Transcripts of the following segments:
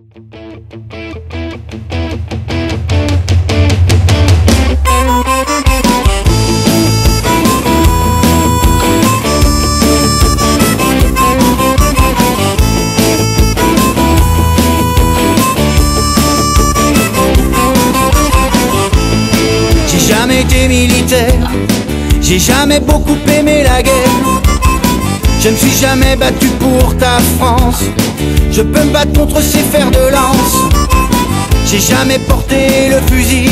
J'ai jamais été militaire, j'ai jamais beaucoup aimé la guerre. Je ne suis jamais battu pour ta France, je peux me battre contre ces fers de lance. J'ai jamais porté le fusil,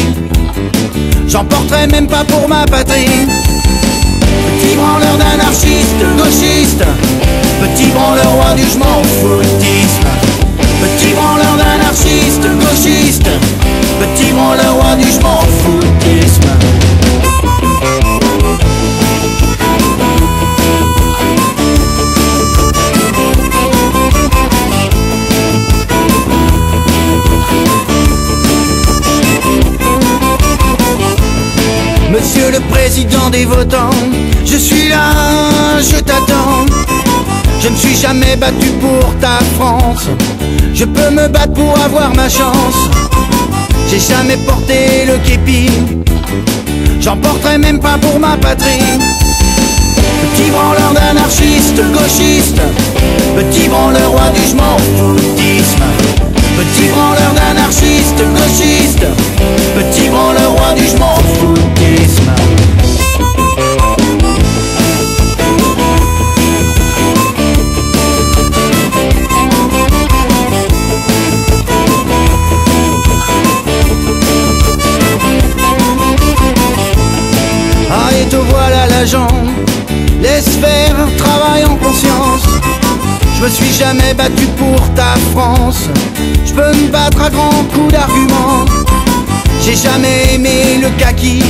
j'en porterai même pas pour ma patrie. Petit branleur d'anarchiste, gauchiste, petit branleur roi du je foutisme. Président des votants, je suis là, je t'attends. Je ne suis jamais battu pour ta France. Je peux me battre pour avoir ma chance. J'ai jamais porté le képi. J'en porterai même pas pour ma patrie. Petit branleur d'anarchiste, gauchiste. Petit branleur roi du je Je me suis jamais battu pour ta France. Je peux me battre à grands coups d'arguments. J'ai jamais aimé le kaki.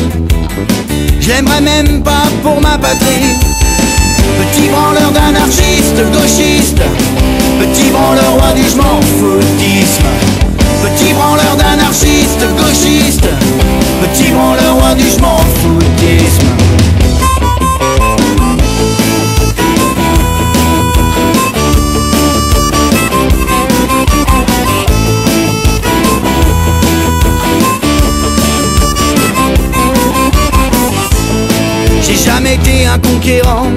Je l'aimerais même pas pour ma patrie. Petit branleur d'anarchiste, gauchiste. Petit branleur un conquérant,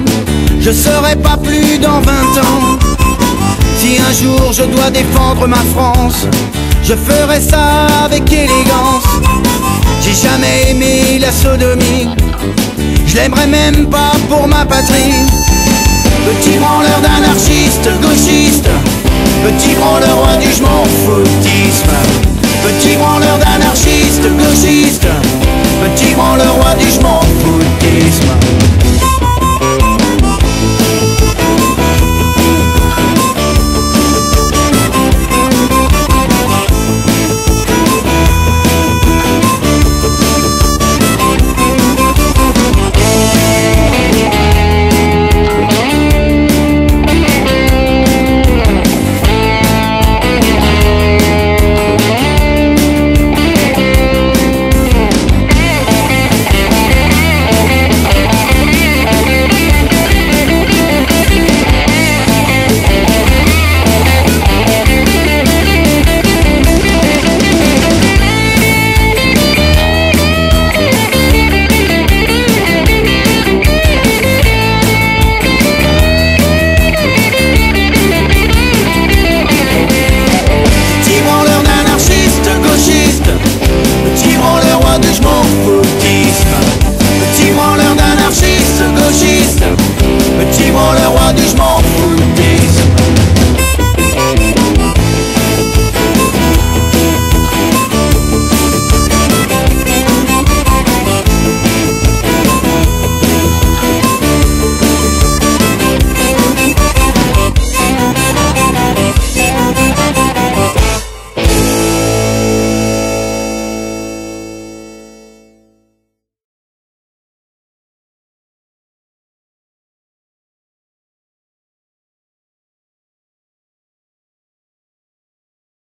je serai pas plus dans 20 ans. Si un jour je dois défendre ma France, je ferai ça avec élégance. J'ai jamais aimé la sodomie, je l'aimerais même pas pour ma patrie. Petit branleur d'anarchiste, gauchiste, Simon le roi du je m'en fous